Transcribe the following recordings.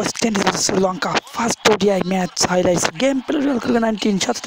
West Indies versus Sri Lanka. First ODI match highlights. Game played 19 shots.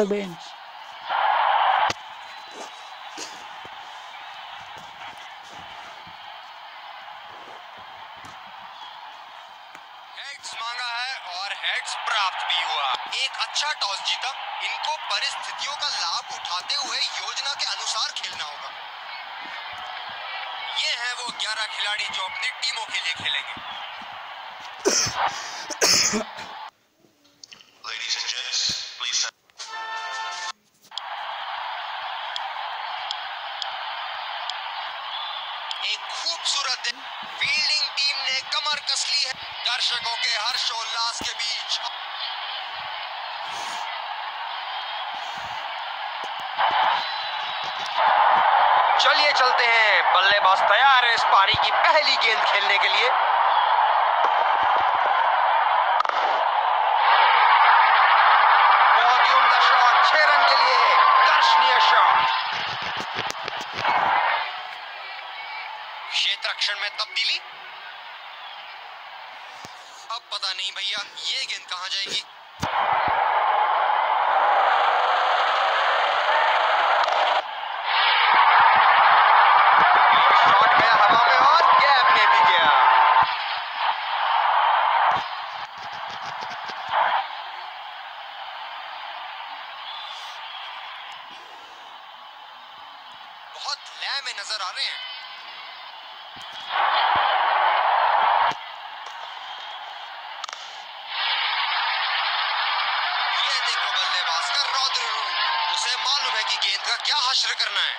कमर कस ली है। दर्शकों के हर्षोल्लास के बीच। चलिए चलते हैं। बल्लेबाज तैयार है इस पारी की पहली गेंद खेलने के लिए। बहुत ही उम्दा शॉट छह रन के लिए दर्शनीय शॉट क्षेत्र रक्षण में तब्दीली अब पता नहीं भैया ये गेंद कहाँ जाएगी ये शॉट गया हवा में और गैप में भी गया बहुत लय में नज़र आ रहे हैं ये देखो बल्लेबाज का रौद्र रूप उसे मालूम है कि गेंद का क्या हश्र करना है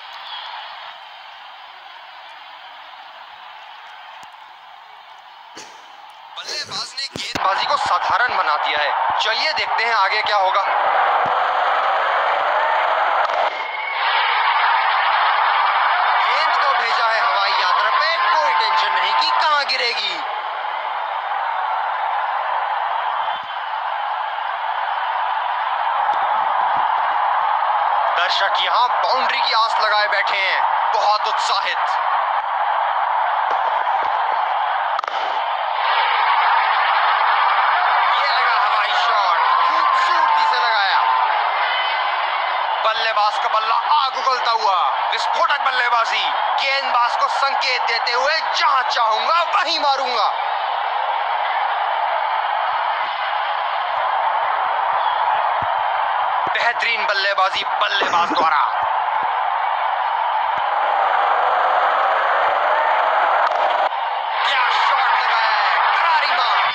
बल्लेबाज ने गेंदबाजी को साधारण बना दिया है चलिए देखते हैं आगे क्या होगा गेंद को भेजा है हवाई यात्रा पे कोई टेंशन नहीं कि कहाँ गिरेगी दर्शक यहाँ बाउंड्री की आस लगाए बैठे हैं। बहुत उत्साहित। ये लगा हवाई शॉट। खूबसूरती से लगाया। बल्लेबाज का बल्ला आग उगलता हुआ। विस्फोटक बल्लेबाजी। गेंदबाज को संकेत देते हुए जहाँ चाहूँगा, वहीं मारूँगा। बेहतरीन बल्लेबाजी बल्लेबाज द्वारा क्या शॉट लगाया है करारी मार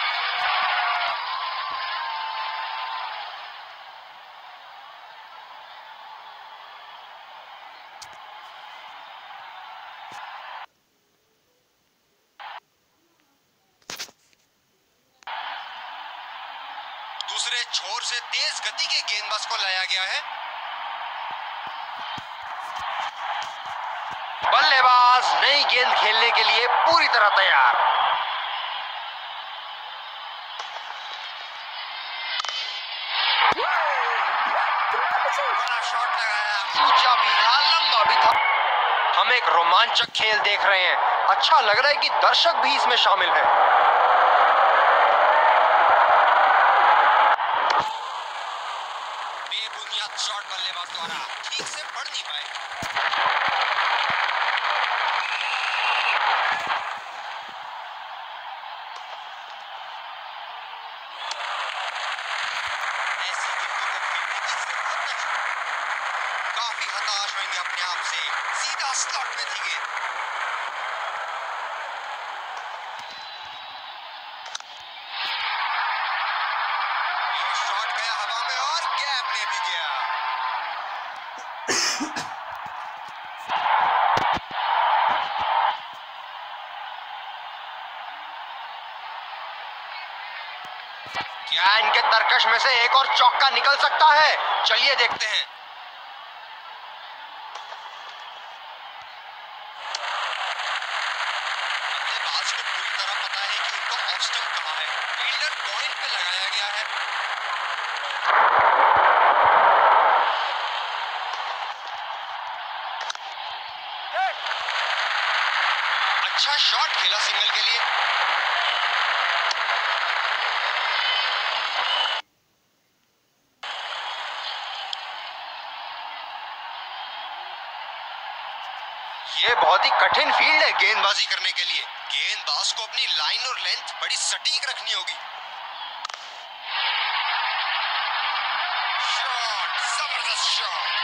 दूसरे छोर से तेज गति के गेंदबाज को लाया गया है। बल्लेबाज नई गेंद खेलने के लिए पूरी तरह तैयार। शॉट लगाया। ऊँचा भी था लंबा भी था। हम एक रोमांचक खेल देख रहे हैं। अच्छा लग रहा है कि दर्शक भी इसमें शामिल है बेबुनियाद शॉट बल्लेबाज द्वारा ठीक से पढ़ नहीं पाए ऐसी गेंदों को खेलने की ज़रूरत नहीं काफ़ी हताश होंगे अपने आप से सीधा स्लॉट में थी गेंद ये शॉट गया हवा में और गैप में भी गया क्या इनके तरकश में से एक और चौका निकल सकता है। चलिए देखते हैं बल्लेबाज को पूरी तरह पता है कि उनका ऑफ़ स्टंप कहाँ है फील्डर पॉइंट पे लगाया गया है अच्छा शॉट खेला सिंगल के लिए ये बहुत ही कठिन फ़ील्ड है गेंदबाजी करने के लिए गेंदबाज को अपनी लाइन और लेंथ बड़ी सटीक रखनी होगी। शॉट, ज़बरदस्त शॉट।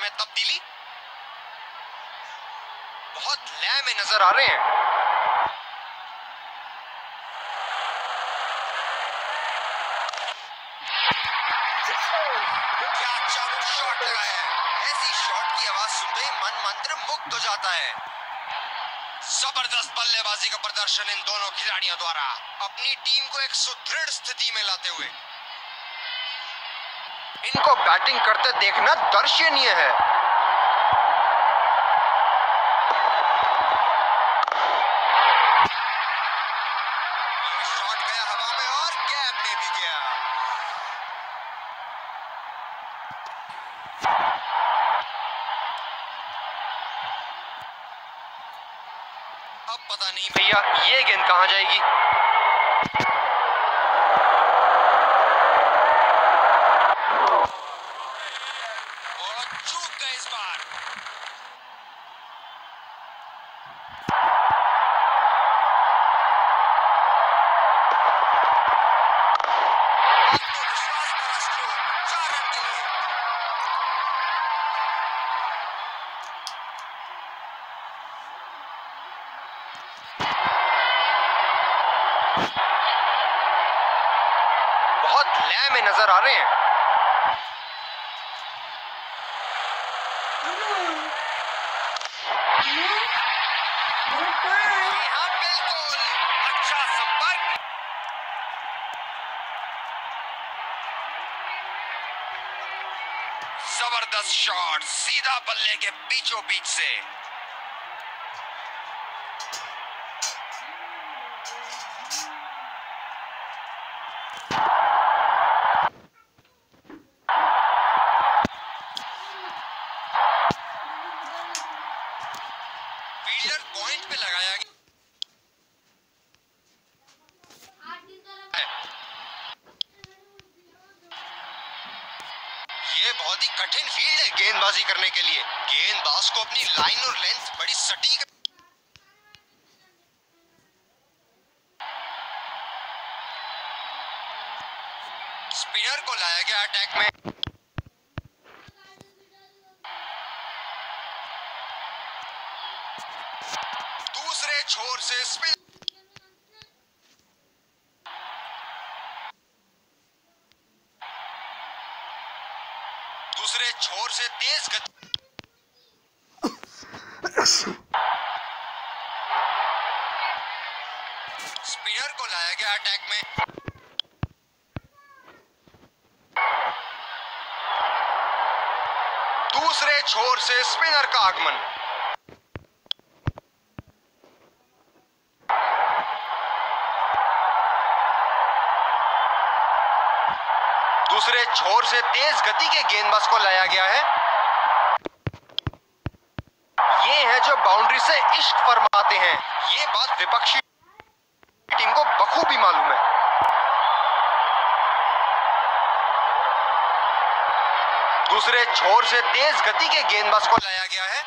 में तब्दीली। बहुत लय में नज़र आ रहे हैं क्या चाबुक शॉट लगाया है ऐसी शॉट की आवाज़ सुनते ही मन मंत्र मुक्त हो जाता है ज़बरदस्त बल्लेबाजी का प्रदर्शन इन दोनों खिलाड़ियों द्वारा। अपनी टीम को एक सुदृढ़ स्थिति में लाते हुए। इनको बैटिंग करते देखना दर्शनीय है ये शॉट गया हवा में और गैप में भी गया अब पता नहीं भैया ये गेंद कहाँ जाएगी और चूक गए इस बार आत्मविश्वास भरा स्ट्रोक चार रन के लिए बहुत लय में नज़र आ रहे हैं जी हाँ बिल्कुल अच्छा संपर्क ज़बरदस्त शॉट सीधा बल्ले के बीचों बीच से फील्डर पॉइंट पे लगाया गया है ये बहुत ही कठिन फ़ील्ड है गेंदबाजी करने के लिए गेंदबाज को अपनी लाइन और लेंथ बड़ी सटीक स्पिनर को लाया गया अटैक में। दूसरे छोर से स्पिन दूसरे छोर से तेज गति स्पिनर को लाया गया अटैक में दूसरे छोर से स्पिनर का आगमन दूसरे छोर से तेज गति के गेंदबाज को लाया गया है ये है जो बाउंड्री से इश्क फरमाते हैं, ये बात विपक्षी टीम को बखूबी मालूम है। दूसरे छोर से तेज गति के गेंदबाज को लाया गया है।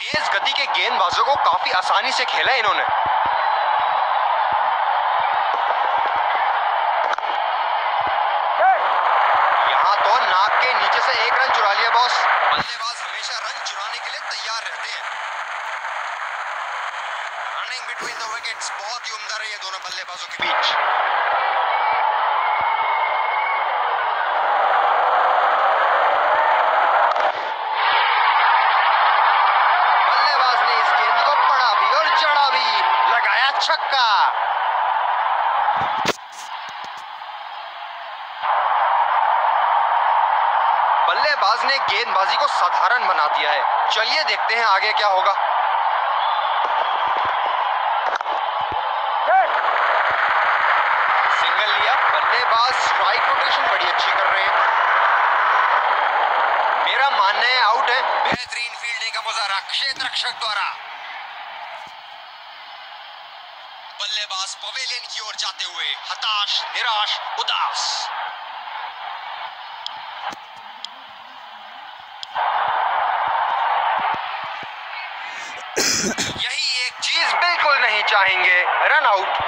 तेज गति के गेंदबाजों को काफ़ी आसानी से खेला इन्होंने। यहाँ तो नाक के नीचे से एक रन चुरा लिया बॉस। बल्लेबाज हमेशा रन चुराने के लिए तैयार रहते हैं रनिंग बिटवीन द विकेट्स बहुत ही उम्दा रही है दोनों बल्लेबाजों के बीच बल्लेबाज ने इस गेंद को पड़ा भी और जड़ा भी लगाया छक्का बल्लेबाज ने गेंदबाजी को साधारण बना दिया है। चलिए देखते हैं आगे क्या होगा। सिंगल लिया। बल्लेबाज स्ट्राइक रोटेशन बड़ी अच्छी कर रहे हैं। मेरा मानना है आउट है। बेहतरीन फील्डिंग का मुजाहरा। क्षेत्र रक्षक द्वारा बल्लेबाज पवेलियन की ओर जाते हुए हताश निराश उदास यही एक चीज़ बिल्कुल नहीं चाहेंगे रन आउट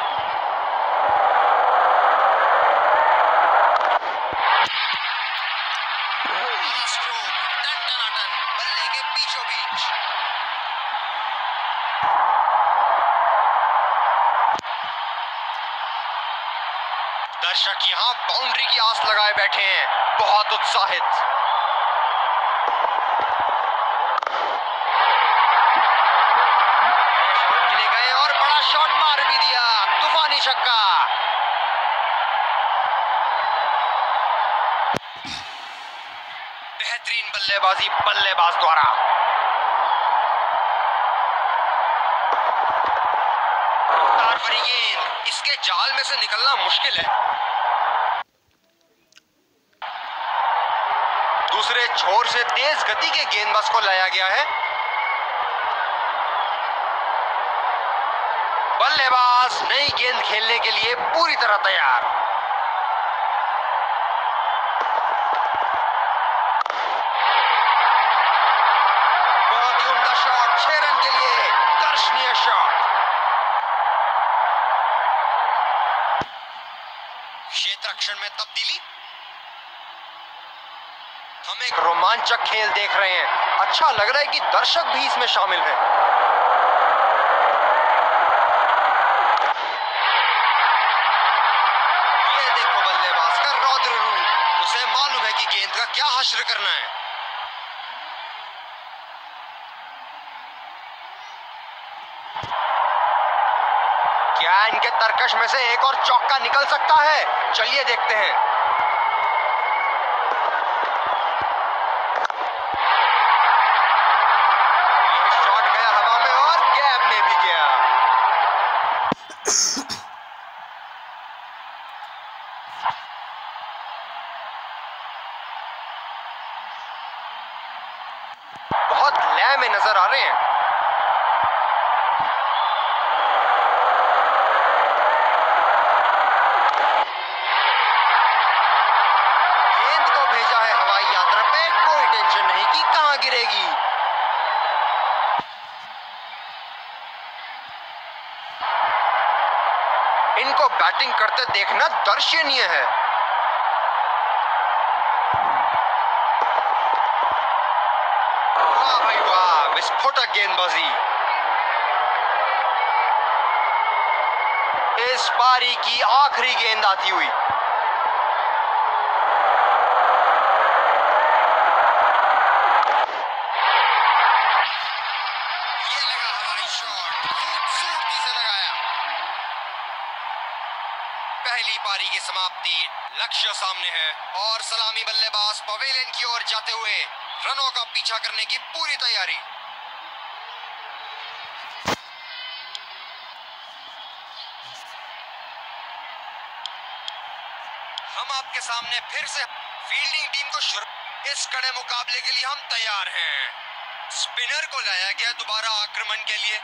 स्ट्रोक टन टनाटन बल्ले के बीचों बीच दर्शक बाउंड्री की आस लगाए बैठे हैं। बहुत उत्साहित। गए और बड़ा मार भी दिया। तूफानी छक्का। बेहतरीन बल्लेबाजी, बल्लेबाज द्वारा। तार इसके जाल में से निकलना मुश्किल है। दूसरे छोर से तेज गति के गेंदबाज को लाया गया है। बल्लेबाज नई गेंद खेलने के लिए पूरी तरह तैयार। बहुत ही उम्दा शॉट छह रन के लिए दर्शनीय शॉट क्षेत्र में तब्दीली। एक रोमांचक खेल देख रहे हैं। अच्छा लग रहा है कि दर्शक भी इसमें शामिल हैं। ये देखो बल्लेबाज का रौद्र रूप उसे मालूम है कि गेंद का क्या हश्र करना है। क्या इनके तरकश में से एक और चौका निकल सकता है? चलिए देखते हैं ये शॉट गया हवा में और गैप में भी गया बहुत लय में नज़र आ रहे हैं गेंद को भेजा है हवाई यात्रा पे कोई टेंशन नहीं कि कहाँ गिरेगी इनको बैटिंग करते देखना दर्शनीय है। वाह भाई वाह, विस्फोटक गेंदबाजी। इस पारी की आखिरी गेंद आती हुई। पीछा करने की पूरी तैयारी। हम आपके सामने फिर से फील्डिंग टीम को शुरू इस कड़े मुकाबले के लिए हम तैयार हैं। स्पिनर को लाया गया दोबारा आक्रमण के लिए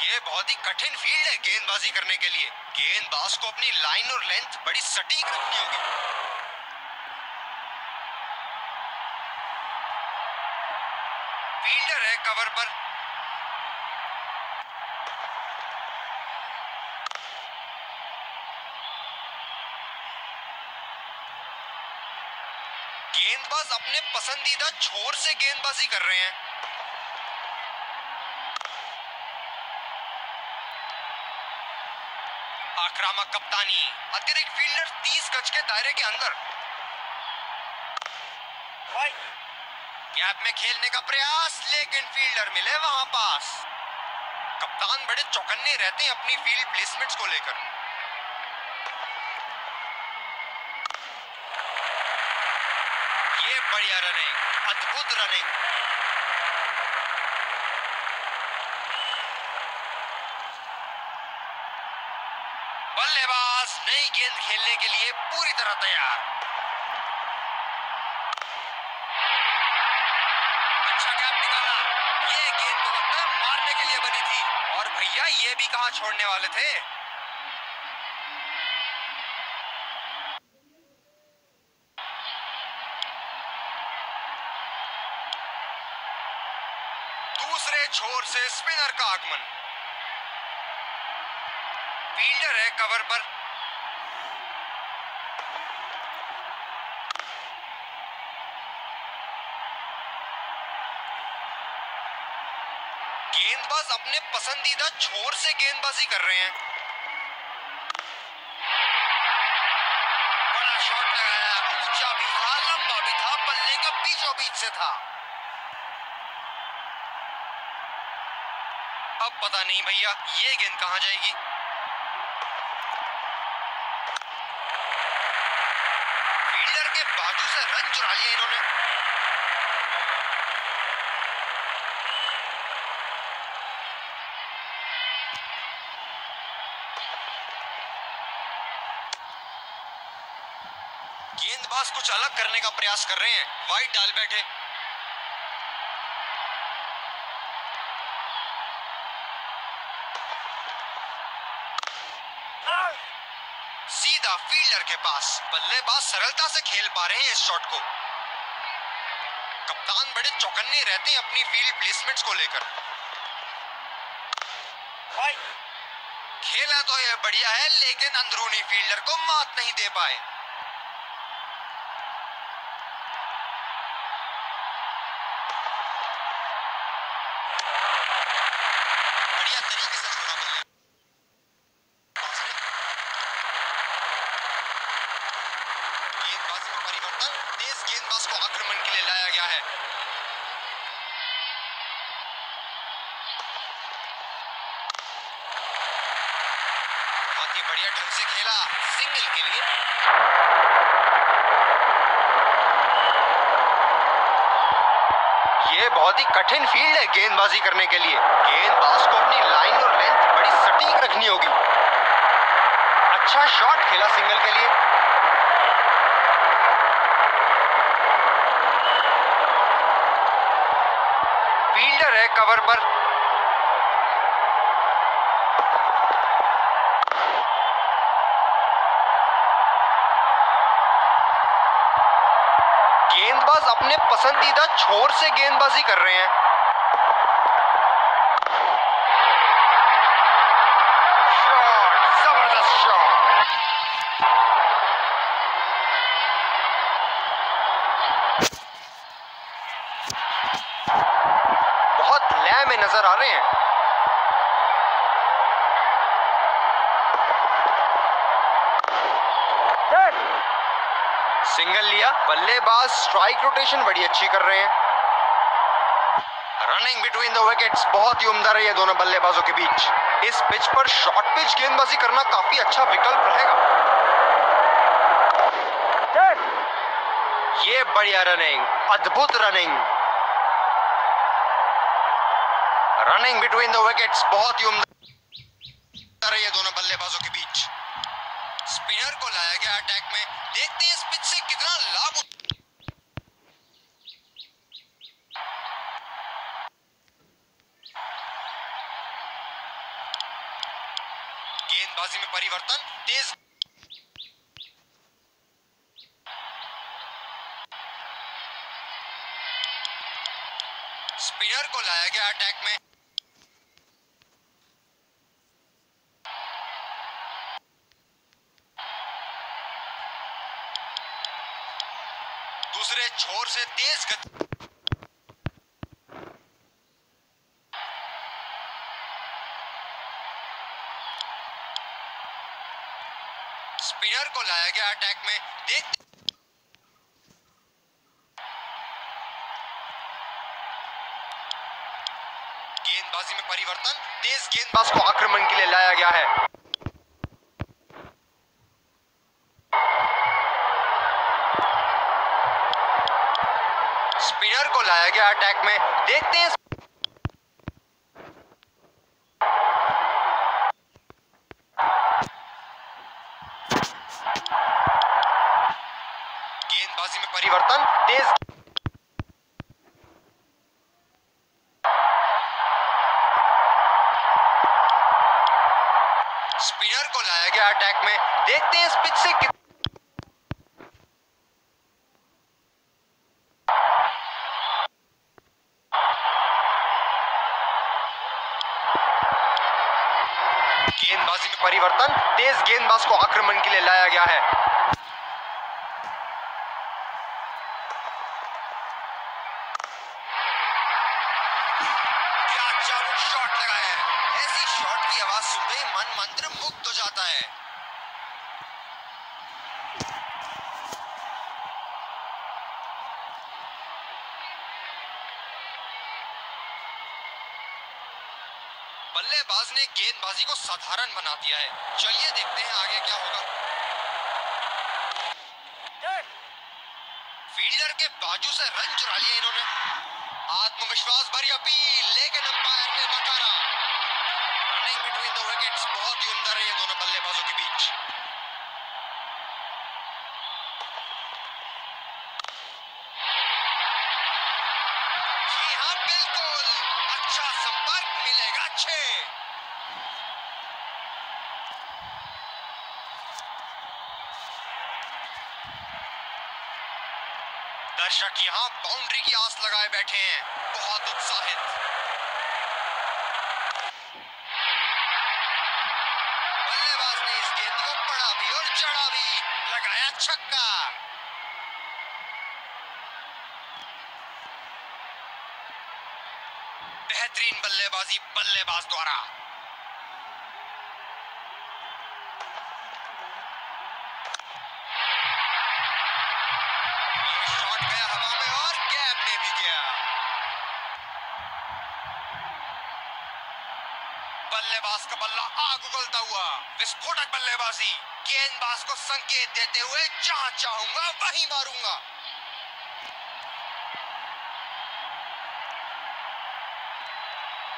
ये बहुत ही कठिन फ़ील्ड है गेंदबाजी करने के लिए। गेंदबाज को अपनी लाइन और लेंथ बड़ी सटीक रखनी होगी। फील्डर है कवर पर। गेंदबाज अपने पसंदीदा छोर से गेंदबाजी कर रहे हैं। आक्रामक कप्तानी। अतिरिक्त फील्डर 30 गज के दायरे के अंदर। गैप में खेलने का प्रयास लेकिन फील्डर मिले वहाँ पास। कप्तान बड़े चौकन्ने रहते हैं अपनी फ़ील्ड प्लेसमेंट्स को लेकर। ये बढ़िया रनिंग अद्भुत रनिंग गेंदबाज नई गेंद खेलने के लिए पूरी तरह तैयार। अच्छा कैप निकाला। ये गेंद तो है मारने के लिए बनी थी। और भैया, ये भी कहाँ छोड़ने वाले थे? दूसरे छोर से स्पिनर का आगमन। फील्डर है कवर पर। गेंदबाज अपने पसंदीदा छोर से गेंदबाजी कर रहे हैं। बड़ा शॉट लगाया, ऊँचा भी था, लंबा भी था, बल्ले का बीचों बीच से था। अब पता नहीं भैया, ये गेंद कहाँ जाएगी? फील्डर के बाजू से रन चुरा लिया इन्होंने गेंदबाज कुछ अलग करने का प्रयास कर रहे हैं। वाइट डाल बैठे। सीधा फील्डर के पास। बल्लेबाज सरलता से खेल पा रहे हैं इस शॉट को। कप्तान बड़े चौकन्ने रहते हैं अपनी फ़ील्ड प्लेसमेंट्स को लेकर। खेला तो यह बढ़िया है लेकिन अंदरूनी फील्डर को मात नहीं दे पाए बढ़िया तरीके से छोड़ा बल्ले गेंदबाजी में परिवर्तन तेज गेंदबाज को आक्रमण के लिए लाया गया है बहुत ही बढ़िया ढंग से खेला सिंगल के लिए ये बहुत ही कठिन फ़ील्ड है गेंदबाजी करने के लिए। गेंदबाज को अपनी लाइन और लेंथ बड़ी सटीक रखनी होगी। अच्छा शॉट खेला सिंगल के लिए। फील्डर है कवर पर। गेंदबाज अपने पसंदीदा छोर से गेंदबाजी कर रहे हैं शॉट ज़बरदस्त शॉट बहुत लय में नज़र आ रहे हैं सिंगल लिया बल्लेबाज स्ट्राइक रोटेशन बड़ी अच्छी कर रहे हैं। रनिंग बिटवीन द विकेट्स बहुत ही उम्दा रही है दोनों बल्लेबाजों के बीच। इस पिच पर शॉर्ट पिच गेंदबाजी करना काफ़ी अच्छा विकल्प रहेगा। ये बढ़िया रनिंग अद्भुत running running between the wickets बहुत ही उम्दा रही है दोनों बल्लेबाजों के बीच स्पिनर को लाया गया अटैक में देखते हैं इस पिच से कितना लाभ उठ- गेंदबाजी में परिवर्तन तेज स्पिनर को लाया गया अटैक में दूसरे छोर से तेज गति स्पिनर को लाया गया अटैक में देख गेंदबाजी में परिवर्तन, तेज गेंदबाज को आक्रमण के लिए लाया गया है। तेज स्पिनर को लाया गया अटैक में। देखते हैं इस पिच से बल्लेबाज ने गेंदबाजी को साधारण बना दिया है। चलिए देखते हैं आगे क्या होगा। फील्डर के बाजू से रन चुरा लिया इन्होंने। आत्मविश्वास भरी अपील लेकिन अंपायर ने नकारा रनिंग बिटवीन द विकेट्स, बहुत ही उमदा रही है दोनों बल्लेबाजों के बीच जी हाँ बिल्कुल अच्छा संपर्क मिलेगा अच्छे दर्शक यहाँ बाउंड्री की आस लगाए बैठे हैं। बहुत उत्साहित। बल्लेबाज ने इस गेंद को पड़ा भी और चढ़ा भी, लगाया छक्का। बेहतरीन बल्लेबाजी बल्लेबाज द्वारा। विस्फोटक बल्लेबाजी। गेंदबाज को संकेत देते हुए जहाँ चाहूँगा, वहीं मारूँगा।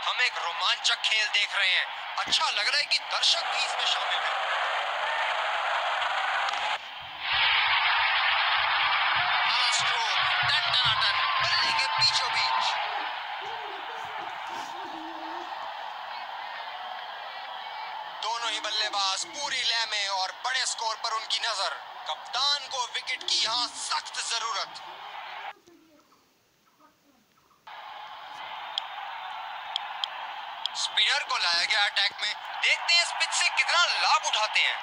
हम एक रोमांचक खेल देख रहे हैं। अच्छा लग रहा है कि दर्शक भी इसमें शामिल हैं। बल्ले के बीचों बीच दोनों ही बल्लेबाज पूरी लय में और बड़े स्कोर पर उनकी नज़र। कप्तान को विकेट की यहाँ सख्त ज़रूरत। स्पिनर को लाया गया अटैक में। देखते हैं इस पिच से कितना लाभ उठाते हैं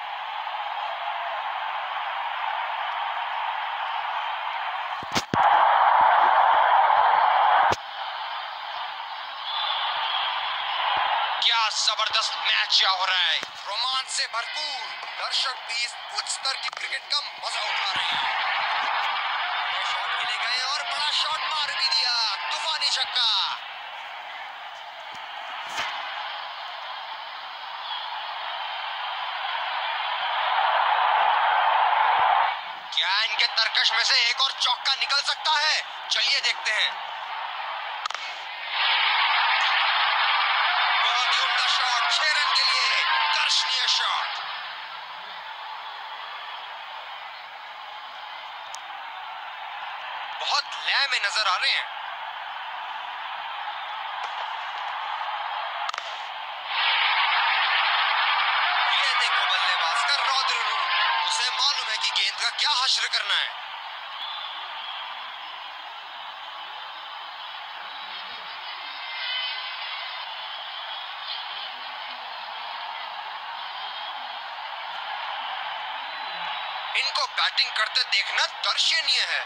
क्या ज़बरदस्त मैच हो रहा है। रोमांच से भरपूर दर्शक भी इस उच्च स्तर की क्रिकेट का मज़ा उठा रहे हैं। शॉट गए और बड़ा शॉट मार भी दिया। तूफानी छक्का। क्या इनके तरकश में से एक और चौका निकल सकता है? चलिए देखते हैं बहुत ही उम्दा शॉट छह रन के दर्शनीय शॉट बहुत लय में नज़र आ रहे हैं। ये देखो बल्लेबाज का रौद्र उसे मालूम है कि गेंद का क्या हश्र करना है। इनको बैटिंग करते देखना दर्शनीय है।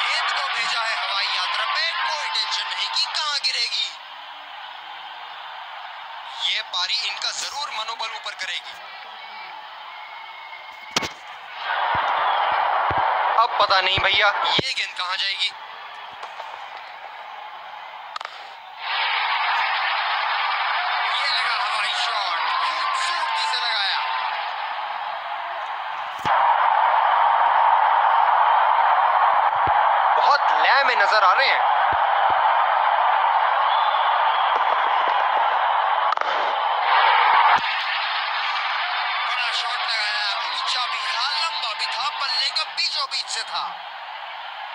गेंद को भेजा है हवाई यात्रा पे, कोई टेंशन नहीं कि कहाँ गिरेगी। ये पारी इनका ज़रूर मनोबल ऊपर करेगी। अब पता नहीं भैया, ये गेंद कहाँ जाएगी ये लगा हवाई शॉट खूबसूरती से लगाया बहुत लय में नज़र आ रहे हैं। था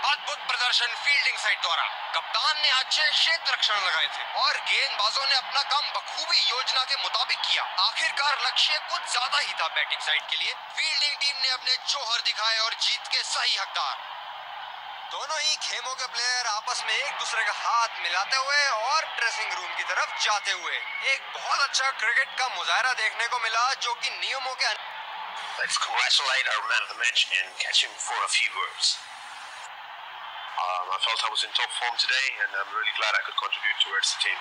अद्भुत प्रदर्शन फील्डिंग साइड द्वारा। कप्तान ने अच्छे क्षेत्र रक्षण लगाए थे और गेंदबाजों ने अपना काम बखूबी योजना के मुताबिक किया। आखिरकार लक्ष्य कुछ ज़्यादा ही था बैटिंग साइड के लिए। फील्डिंग टीम ने अपने जौहर दिखाए और जीत के सही हकदार। दोनों ही खेमों के प्लेयर आपस में एक दूसरे का हाथ मिलाते हुए और ड्रेसिंग रूम की तरफ़ जाते हुए एक बहुत अच्छा क्रिकेट का मुजाहरा देखने को मिला जो कि नियमों के Let's congratulate our man of the match and catch him for a few words. Um, I felt I was in top form today, and I'm really glad I could contribute towards the team.